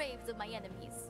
graves of my enemies.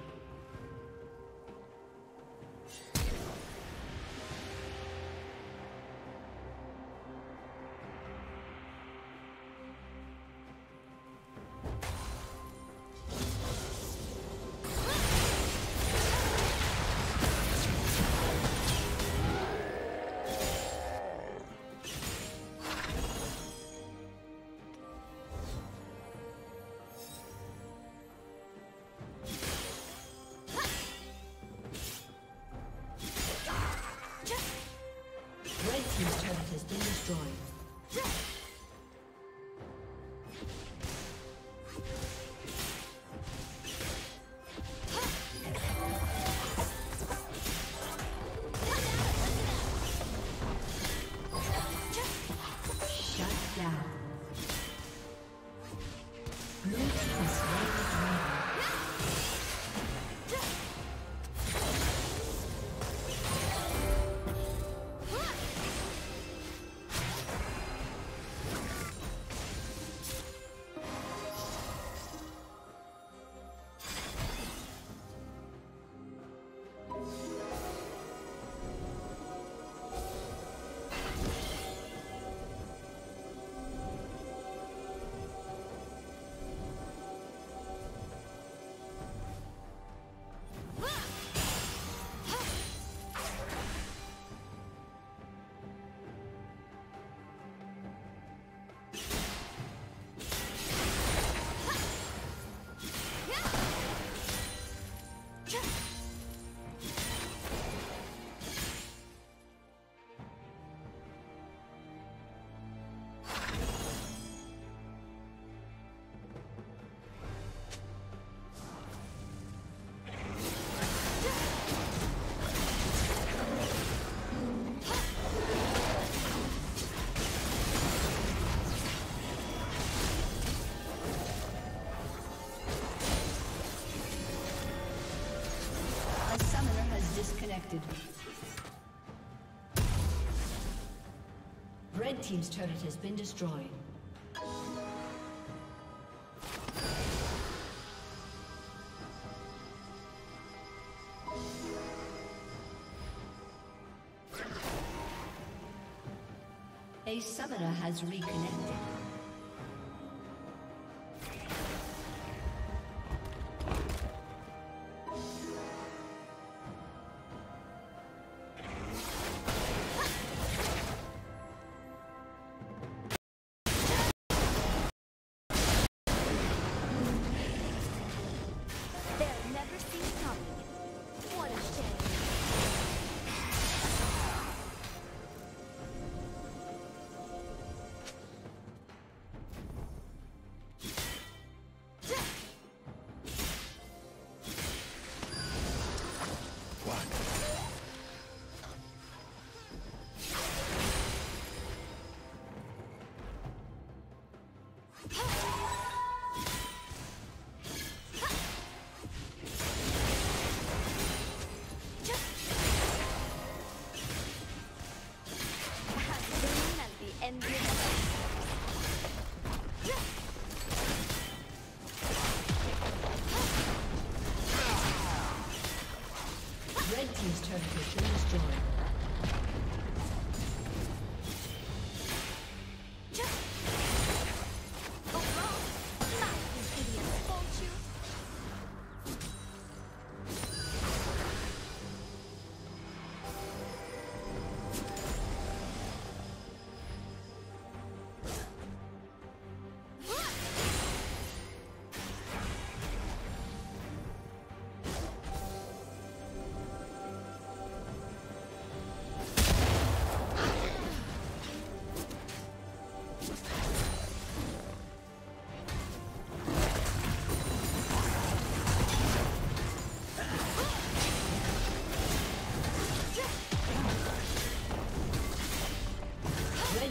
destroyed. disconnected. Red Team's turret has been destroyed. A summoner has reconnected. As